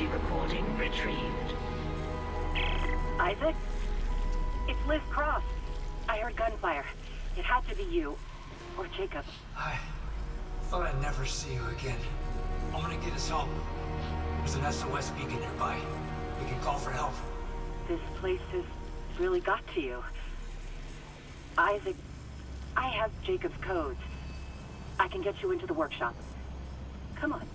Recording retrieved. Isaac? It's Liz Cross. I heard gunfire. It had to be you. Or Jacob. I thought I'd never see you again. I'm gonna get us home. There's an SOS beacon nearby. We can call for help. This place has really got to you. Isaac, I have Jacob's codes. I can get you into the workshop. Come on.